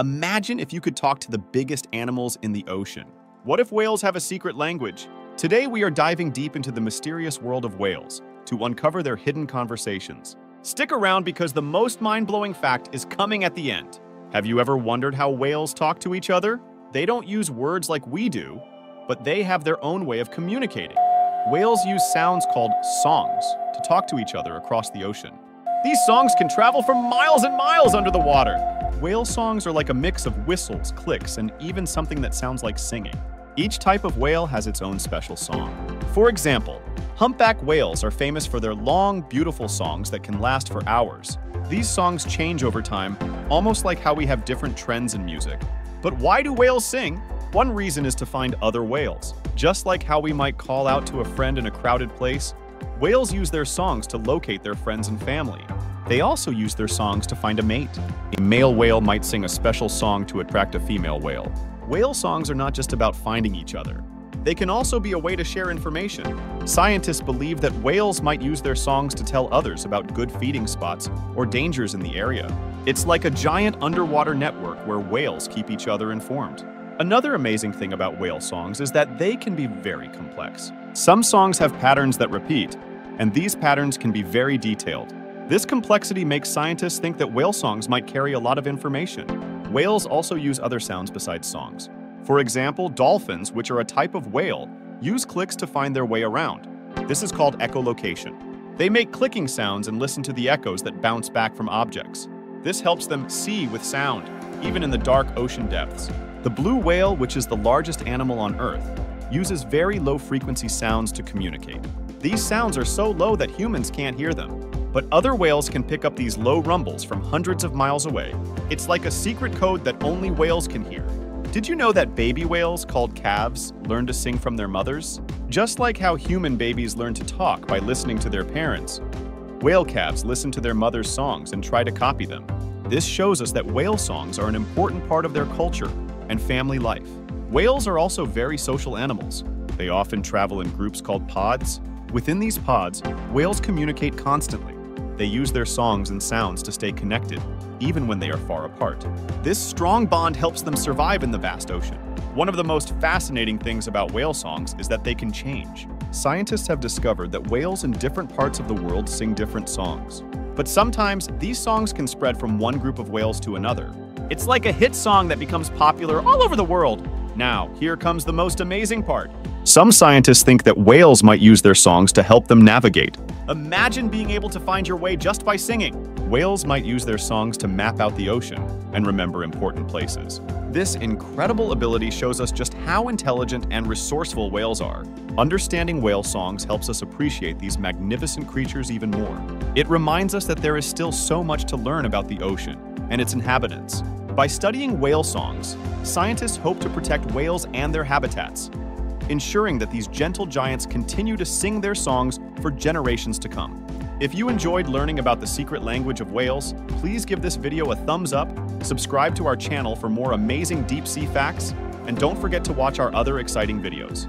Imagine if you could talk to the biggest animals in the ocean. What if whales have a secret language? Today we are diving deep into the mysterious world of whales to uncover their hidden conversations. Stick around because the most mind-blowing fact is coming at the end. Have you ever wondered how whales talk to each other? They don't use words like we do, but they have their own way of communicating. Whales use sounds called songs to talk to each other across the ocean. These songs can travel for miles and miles under the water. Whale songs are like a mix of whistles, clicks, and even something that sounds like singing. Each type of whale has its own special song. For example, humpback whales are famous for their long, beautiful songs that can last for hours. These songs change over time, almost like how we have different trends in music. But why do whales sing? One reason is to find other whales. Just like how we might call out to a friend in a crowded place, whales use their songs to locate their friends and family. They also use their songs to find a mate. A male whale might sing a special song to attract a female whale. Whale songs are not just about finding each other. They can also be a way to share information. Scientists believe that whales might use their songs to tell others about good feeding spots or dangers in the area. It's like a giant underwater network where whales keep each other informed. Another amazing thing about whale songs is that they can be very complex. Some songs have patterns that repeat, and these patterns can be very detailed. This complexity makes scientists think that whale songs might carry a lot of information. Whales also use other sounds besides songs. For example, dolphins, which are a type of whale, use clicks to find their way around. This is called echolocation. They make clicking sounds and listen to the echoes that bounce back from objects. This helps them see with sound, even in the dark ocean depths. The blue whale, which is the largest animal on Earth, uses very low-frequency sounds to communicate. These sounds are so low that humans can't hear them. But other whales can pick up these low rumbles from hundreds of miles away. It's like a secret code that only whales can hear. Did you know that baby whales, called calves, learn to sing from their mothers? Just like how human babies learn to talk by listening to their parents, whale calves listen to their mother's songs and try to copy them. This shows us that whale songs are an important part of their culture and family life. Whales are also very social animals. They often travel in groups called pods. Within these pods, whales communicate constantly, they use their songs and sounds to stay connected, even when they are far apart. This strong bond helps them survive in the vast ocean. One of the most fascinating things about whale songs is that they can change. Scientists have discovered that whales in different parts of the world sing different songs. But sometimes, these songs can spread from one group of whales to another. It's like a hit song that becomes popular all over the world. Now, here comes the most amazing part. Some scientists think that whales might use their songs to help them navigate. Imagine being able to find your way just by singing. Whales might use their songs to map out the ocean and remember important places. This incredible ability shows us just how intelligent and resourceful whales are. Understanding whale songs helps us appreciate these magnificent creatures even more. It reminds us that there is still so much to learn about the ocean and its inhabitants. By studying whale songs, scientists hope to protect whales and their habitats, ensuring that these gentle giants continue to sing their songs for generations to come. If you enjoyed learning about the secret language of whales, please give this video a thumbs up, subscribe to our channel for more amazing deep sea facts, and don't forget to watch our other exciting videos.